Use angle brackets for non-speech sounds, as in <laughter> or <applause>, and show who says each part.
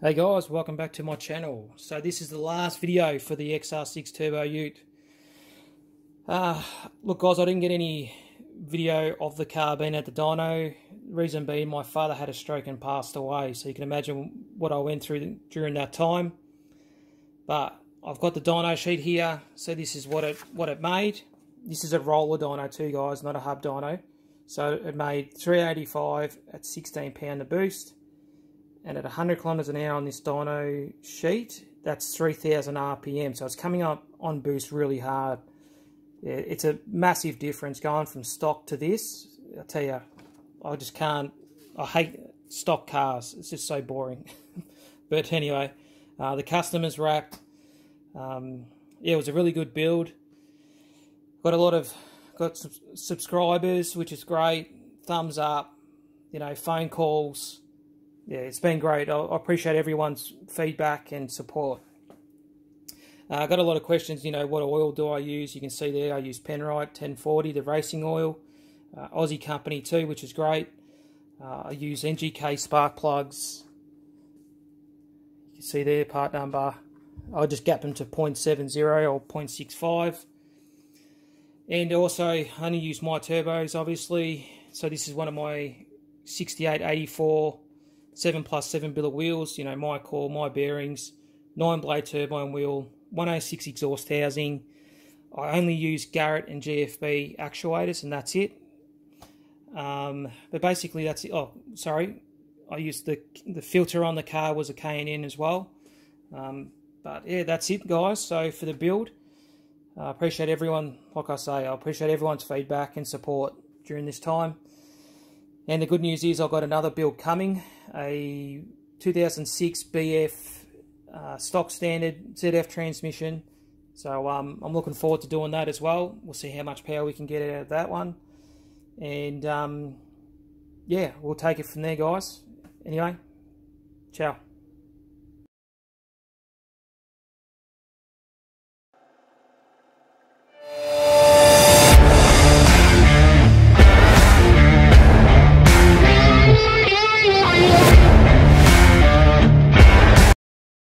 Speaker 1: Hey guys, welcome back to my channel. So this is the last video for the XR6 Turbo Ute. Uh, look guys, I didn't get any video of the car being at the dyno. Reason being, my father had a stroke and passed away. So you can imagine what I went through during that time. But I've got the dyno sheet here. So this is what it what it made. This is a roller dyno too guys, not a hub dyno. So it made 385 at 16 pound the boost and at 100 kilometers an hour on this dyno sheet, that's 3,000 RPM. So it's coming up on boost really hard. It's a massive difference going from stock to this. I tell you, I just can't. I hate stock cars. It's just so boring. <laughs> but anyway, uh, the customers wrapped. Um, yeah, it was a really good build. Got a lot of got subscribers, which is great. Thumbs up. You know, phone calls yeah, it's been great. I, appreciate everyone's feedback and support. Uh, I got a lot of questions, you know, what oil do I use? You can see there I use Penrite 1040, the racing oil. Uh, Aussie company too, which is great. Uh, I use NGK spark plugs. You can see there, part number. I just gap them to 0.70 or 0.65. And also, only use my turbos, obviously. So this is one of my 6884 7 plus 7 billet wheels, you know, my core, my bearings, 9 blade turbine wheel, 106 exhaust housing. I only use Garrett and GFB actuators and that's it. Um, but basically that's it. Oh, sorry. I used the the filter on the car was a K&N as well. Um, but yeah, that's it guys. So for the build, I appreciate everyone, like I say, I appreciate everyone's feedback and support during this time. And the good news is I've got another build coming, a 2006 BF uh, stock standard ZF transmission. So um, I'm looking forward to doing that as well. We'll see how much power we can get out of that one. And um, yeah, we'll take it from there, guys. Anyway, ciao.